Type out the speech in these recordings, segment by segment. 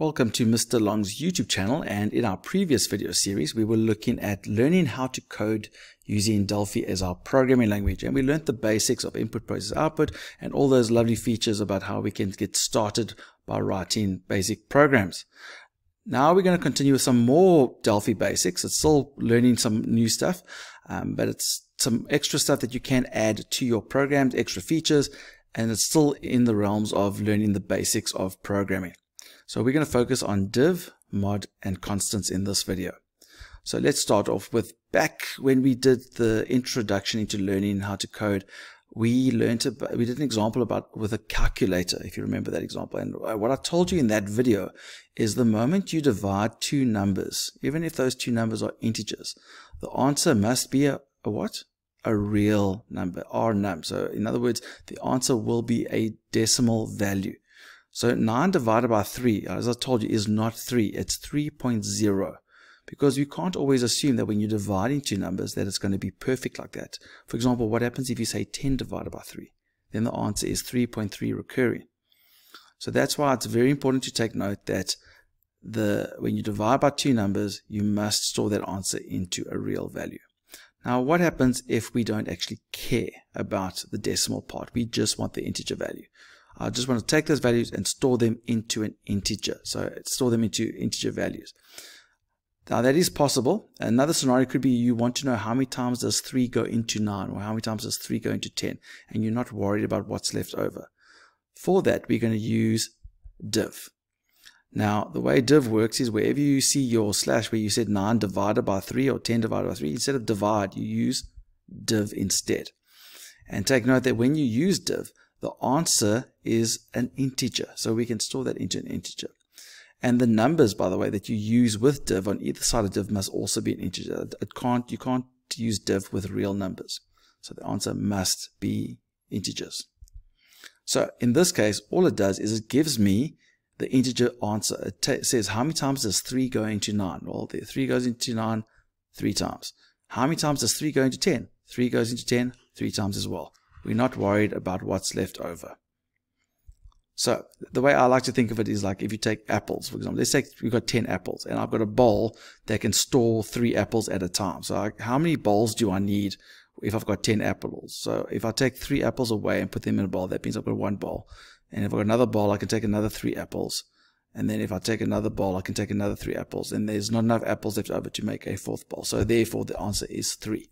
Welcome to Mr. Long's YouTube channel and in our previous video series we were looking at learning how to code using Delphi as our programming language and we learned the basics of input process output and all those lovely features about how we can get started by writing basic programs. Now we're going to continue with some more Delphi basics. It's still learning some new stuff um, but it's some extra stuff that you can add to your programs, extra features and it's still in the realms of learning the basics of programming. So we're going to focus on div, mod, and constants in this video. So let's start off with back when we did the introduction into learning how to code, we learned about, we did an example about with a calculator, if you remember that example. And uh, what I told you in that video is the moment you divide two numbers, even if those two numbers are integers, the answer must be a, a what? A real number, R num. So in other words, the answer will be a decimal value. So 9 divided by 3, as I told you, is not 3. It's 3.0. Because you can't always assume that when you're dividing two numbers that it's going to be perfect like that. For example, what happens if you say 10 divided by 3? Then the answer is 3.3 recurring. So that's why it's very important to take note that the when you divide by two numbers, you must store that answer into a real value. Now, what happens if we don't actually care about the decimal part? We just want the integer value. I just want to take those values and store them into an integer. So store them into integer values. Now that is possible. Another scenario could be you want to know how many times does 3 go into 9 or how many times does 3 go into 10 and you're not worried about what's left over. For that we're going to use div. Now the way div works is wherever you see your slash where you said 9 divided by 3 or 10 divided by 3 instead of divide you use div instead. And take note that when you use div the answer is an integer. So we can store that into an integer. And the numbers, by the way, that you use with div on either side of div must also be an integer. It can't, you can't use div with real numbers. So the answer must be integers. So in this case, all it does is it gives me the integer answer. It says how many times does 3 go into 9? Well, the 3 goes into 9 three times. How many times does 3 go into 10? 3 goes into 10 three times as well. We're not worried about what's left over. So the way I like to think of it is like if you take apples, for example, let's say we've got 10 apples and I've got a bowl that can store three apples at a time. So I, how many bowls do I need if I've got 10 apples? So if I take three apples away and put them in a bowl, that means I've got one bowl. And if I've got another bowl, I can take another three apples. And then if I take another bowl, I can take another three apples. And there's not enough apples left over to make a fourth bowl. So therefore the answer is three.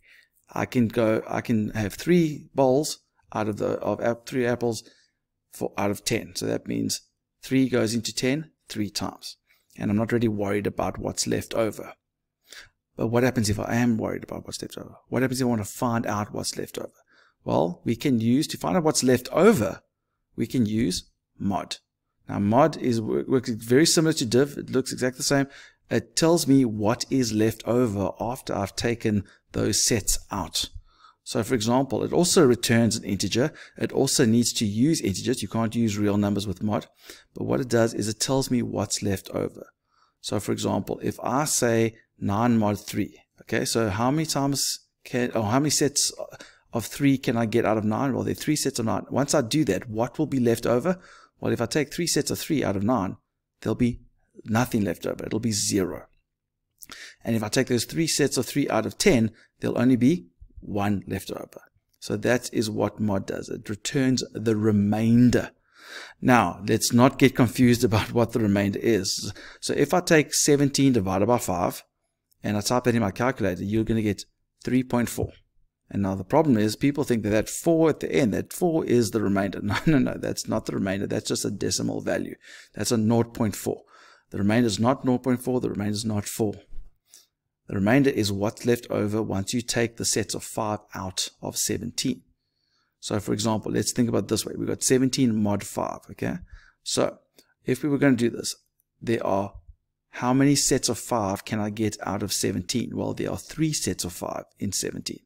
I can go, I can have three bowls out of the of three apples for out of 10. So that means three goes into 10 three times. And I'm not really worried about what's left over. But what happens if I am worried about what's left over? What happens if I want to find out what's left over? Well, we can use, to find out what's left over, we can use mod. Now mod is works very similar to div. It looks exactly the same. It tells me what is left over after I've taken those sets out. So for example, it also returns an integer. It also needs to use integers. You can't use real numbers with mod. But what it does is it tells me what's left over. So for example, if I say 9 mod 3, okay, so how many times can, or how many sets of 3 can I get out of 9? Well, there are 3 sets of 9. Once I do that, what will be left over? Well, if I take 3 sets of 3 out of 9, there'll be nothing left over. It'll be 0. And if I take those 3 sets of 3 out of 10, there'll only be 1 left over. So that is what mod does. It returns the remainder. Now, let's not get confused about what the remainder is. So if I take 17 divided by 5 and I type that in my calculator, you're going to get 3.4. And now the problem is people think that that 4 at the end, that 4 is the remainder. No, no, no, that's not the remainder. That's just a decimal value. That's a 0.4. The remainder is not 0.4. The remainder is not 4. The remainder is what's left over once you take the sets of 5 out of 17. So for example, let's think about this way. We've got 17 mod 5, okay? So if we were going to do this, there are how many sets of 5 can I get out of 17? Well, there are 3 sets of 5 in 17.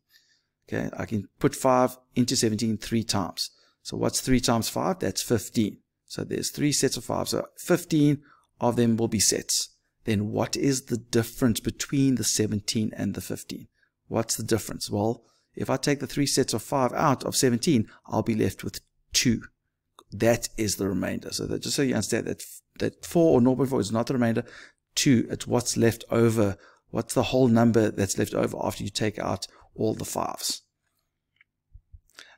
Okay, I can put 5 into 17 three times. So what's 3 times 5? That's 15. So there's 3 sets of 5. So 15 of them will be sets. Then what is the difference between the 17 and the 15? What's the difference? Well, if I take the 3 sets of 5 out of 17, I'll be left with 2. That is the remainder. So that just so you understand that that 4 or 0.4 is not the remainder. 2, it's what's left over. What's the whole number that's left over after you take out all the fives.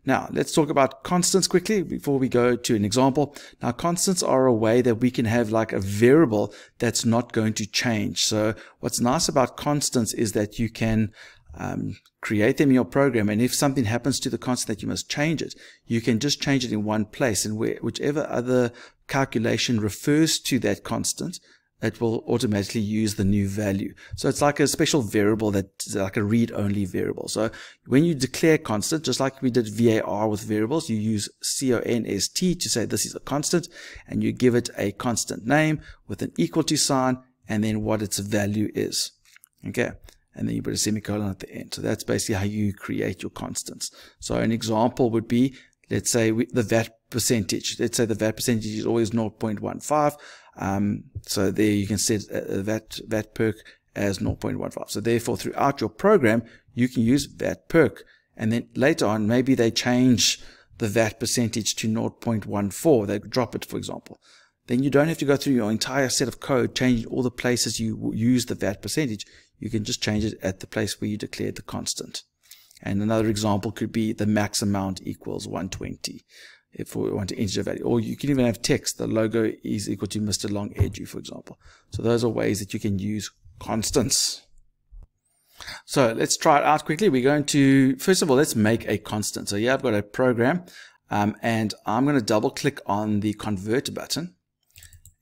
Now, let's talk about constants quickly before we go to an example. Now, constants are a way that we can have like a variable that's not going to change. So what's nice about constants is that you can um, create them in your program. And if something happens to the constant that you must change it, you can just change it in one place. And where, whichever other calculation refers to that constant, it will automatically use the new value. So it's like a special variable that's like a read-only variable. So when you declare constant, just like we did VAR with variables, you use const to say this is a constant, and you give it a constant name with an equal to sign, and then what its value is. Okay. And then you put a semicolon at the end. So that's basically how you create your constants. So an example would be, let's say we, the VAT percentage. Let's say the VAT percentage is always 0.15. Um, so there you can set uh, that, that perk as 0.15. So therefore, throughout your program, you can use that perk. And then later on, maybe they change the VAT percentage to 0.14. They drop it, for example. Then you don't have to go through your entire set of code, changing all the places you use the VAT percentage. You can just change it at the place where you declared the constant. And another example could be the max amount equals 120 if we want to integer value. Or you can even have text. The logo is equal to Mr. Long Edu, for example. So those are ways that you can use constants. So let's try it out quickly. We're going to, first of all, let's make a constant. So yeah, I've got a program um, and I'm going to double click on the convert button.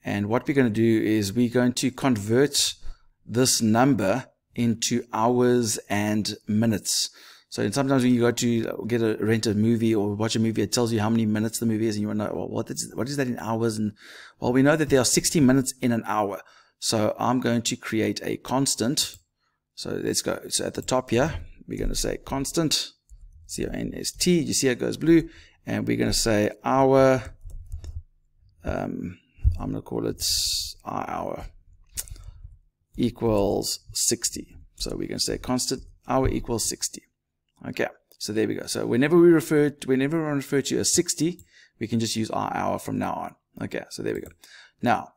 And what we're going to do is we're going to convert this number into hours and minutes. So sometimes when you go to get a rent a movie or watch a movie, it tells you how many minutes the movie is, and you want to know well, what is what is that in hours? And well, we know that there are 60 minutes in an hour. So I'm going to create a constant. So let's go. So at the top here, we're going to say constant, C O N S T. You see it goes blue, and we're going to say hour. Um, I'm going to call it hour equals 60. So we're going to say constant hour equals 60. Okay, so there we go. So whenever we refer to, whenever we refer to a 60, we can just use our hour from now on. Okay, so there we go. Now,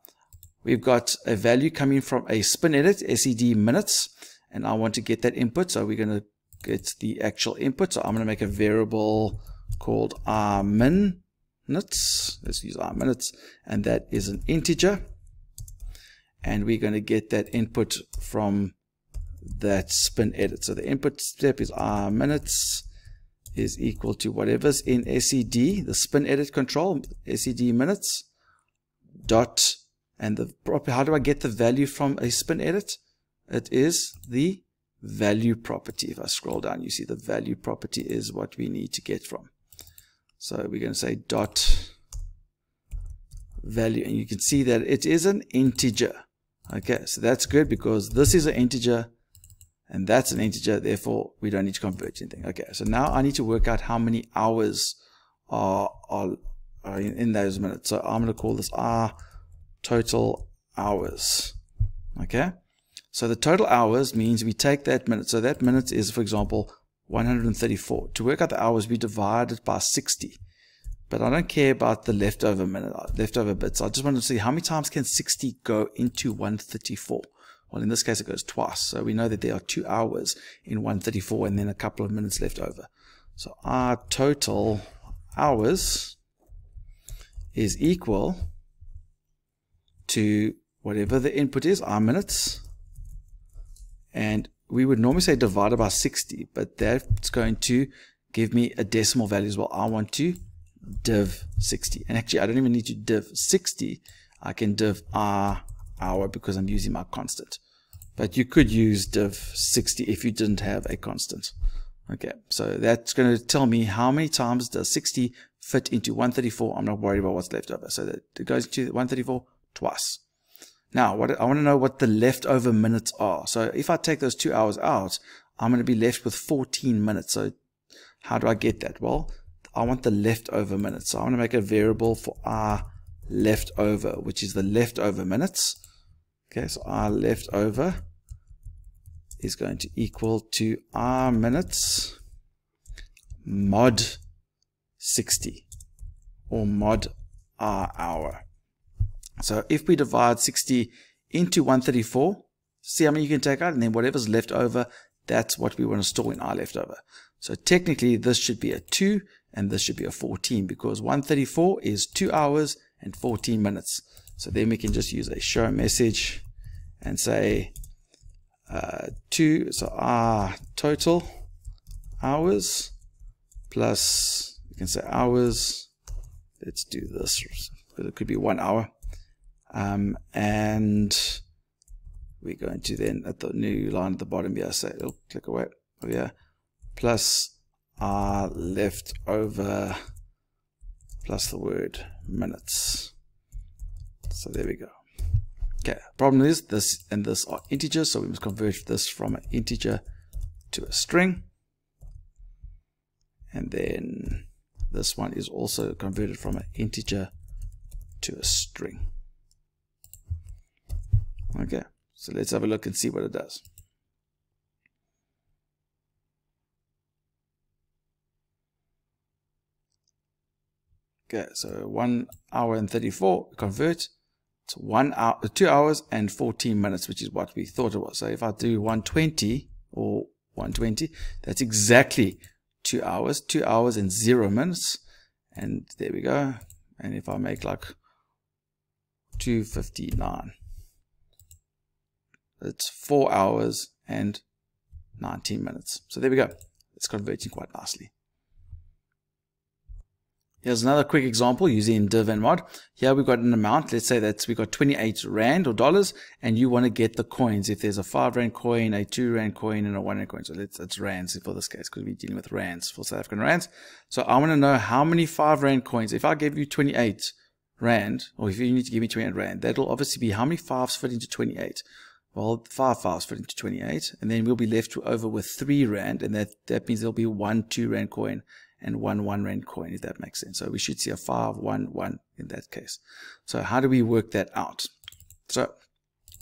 we've got a value coming from a spin edit, SED minutes, and I want to get that input. So we're going to get the actual input. So I'm going to make a variable called r minutes. Let's use r minutes, and that is an integer. And we're going to get that input from that spin edit. So the input step is r minutes is equal to whatever's in SED, the spin edit control, SED minutes, dot, and the property. how do I get the value from a spin edit? It is the value property. If I scroll down, you see the value property is what we need to get from. So we're going to say dot value, and you can see that it is an integer. Okay, so that's good because this is an integer and that's an integer, therefore we don't need to convert anything. Okay, so now I need to work out how many hours are, are, are in, in, those minutes. So I'm going to call this R total hours. Okay, so the total hours means we take that minute. So that minute is, for example, 134. To work out the hours, we divide it by 60. But I don't care about the leftover minute, leftover bits. I just want to see how many times can 60 go into 134. Well, in this case, it goes twice. So we know that there are two hours in 134 and then a couple of minutes left over. So our total hours is equal to whatever the input is, our minutes. And we would normally say divided by 60, but that's going to give me a decimal value as well. I want to div 60. And actually, I don't even need to div 60. I can div r hour because I'm using my constant. But you could use div 60 if you didn't have a constant. Okay, so that's going to tell me how many times does 60 fit into 134. I'm not worried about what's left over. So that it goes to 134 twice. Now, what I want to know what the leftover minutes are. So if I take those two hours out, I'm going to be left with 14 minutes. So how do I get that? Well, I want the leftover minutes. So I'm going to make a variable for r leftover, which is the leftover minutes. Okay, so r leftover is going to equal to r minutes mod 60 or mod r hour. So if we divide 60 into 134, see how many you can take out, and then whatever's left over, that's what we want to store in our leftover. So technically, this should be a 2, and this should be a 14, because 134 is 2 hours and 14 minutes. So then we can just use a show message and say uh, 2, so our total hours plus, you can say hours, let's do this, it could be 1 hour, um, and we're going to then at the new line at the bottom here say oh click away oh yeah plus r left over plus the word minutes. So there we go okay problem is this and this are integers so we must convert this from an integer to a string. And then this one is also converted from an integer to a string. Okay so let's have a look and see what it does. Okay, so 1 hour and 34 convert to 1 hour, uh, 2 hours and 14 minutes, which is what we thought it was. So if I do 120 or 120, that's exactly 2 hours, 2 hours and 0 minutes. And there we go. And if I make like 259 it's 4 hours and 19 minutes. So there we go. It's converting quite nicely. Here's another quick example using div and mod. Here we've got an amount. Let's say that we've got 28 Rand or dollars, and you want to get the coins. If there's a 5 Rand coin, a 2 Rand coin, and a 1 Rand coin. So let's, it's Rands for this case, because we're dealing with Rands for South African Rands. So I want to know how many 5 Rand coins. If I give you 28 Rand, or if you need to give me 28 Rand, that'll obviously be how many fives fit into 28. Well, five files fit into 28, and then we'll be left over with three Rand, and that, that means there'll be one two Rand coin and one one Rand coin, if that makes sense. So we should see a five, one, one in that case. So how do we work that out? So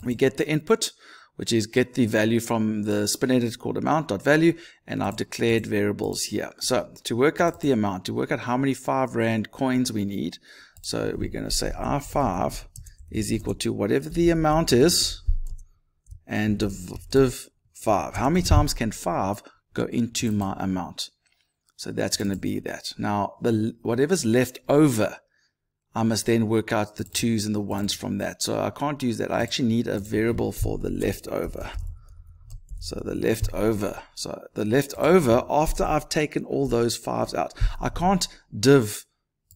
we get the input, which is get the value from the spin edit called amount dot value, and I've declared variables here. So to work out the amount, to work out how many five Rand coins we need, so we're going to say R5 is equal to whatever the amount is, and div, div 5. How many times can 5 go into my amount? So that's going to be that. Now, the whatever's left over, I must then work out the 2's and the 1's from that. So I can't use that. I actually need a variable for the leftover. So the leftover. So the leftover, after I've taken all those 5's out, I can't div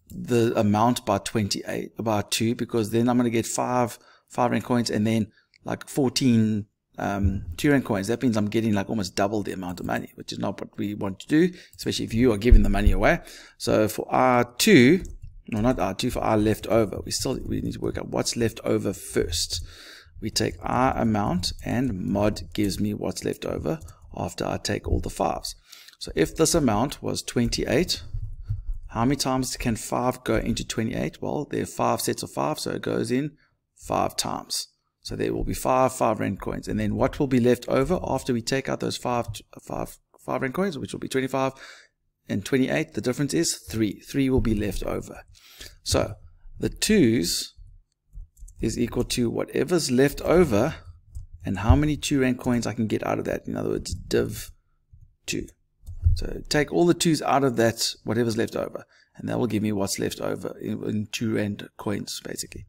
the amount by 28, by 2, because then I'm going to get 5, 5 rand coins, and then like 14 um, two rand coins, that means I'm getting like almost double the amount of money, which is not what we want to do, especially if you are giving the money away. So for R2, no, not R2, for R left over, we still we need to work out what's left over first. We take R amount and mod gives me what's left over after I take all the fives. So if this amount was 28, how many times can 5 go into 28? Well, there are 5 sets of 5, so it goes in 5 times. So there will be five five rand coins. And then what will be left over after we take out those five five five rand coins, which will be 25 and 28, the difference is three. Three will be left over. So the twos is equal to whatever's left over and how many two rand coins I can get out of that. In other words, div two. So take all the twos out of that, whatever's left over, and that will give me what's left over in, in two rand coins, basically.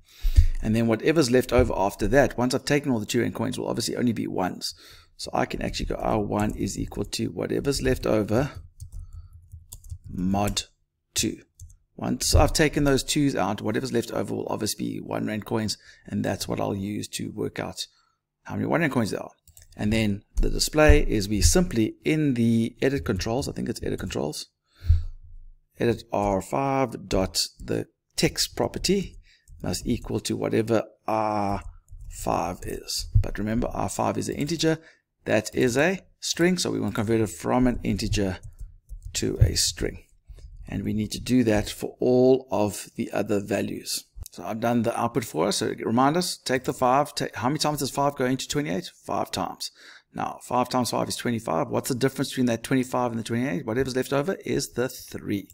And then whatever's left over after that, once I've taken all the two rand coins, will obviously only be ones. So I can actually go ah, R1 is equal to whatever's left over mod 2. Once I've taken those twos out, whatever's left over will obviously be one rand coins, and that's what I'll use to work out how many one rand coins there are. And then the display is we simply in the edit controls, I think it's edit controls, edit R5 dot the text property must equal to whatever R5 is. But remember, R5 is an integer. That is a string, so we want to convert it from an integer to a string. And we need to do that for all of the other values. So I've done the output for us. So remind us, take the 5. Take, how many times does 5 go into 28? 5 times. Now, 5 times 5 is 25. What's the difference between that 25 and the 28? Whatever's left over is the 3.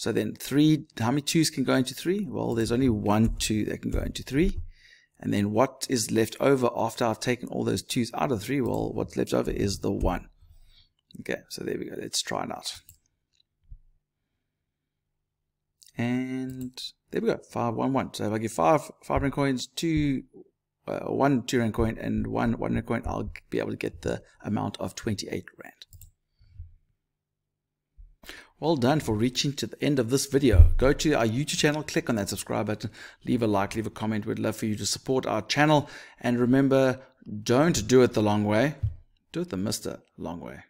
So then three, how many twos can go into three? Well, there's only one two that can go into three. And then what is left over after I've taken all those twos out of three? Well, what's left over is the one. Okay, so there we go. Let's try it out. And there we go, five, one, one. So if I give five, five rand coins, two, uh, one two rand coin, and one one rand coin, I'll be able to get the amount of 28 rand. Well done for reaching to the end of this video. Go to our YouTube channel, click on that subscribe button, leave a like, leave a comment. We'd love for you to support our channel. And remember, don't do it the long way. Do it the Mr. Long way.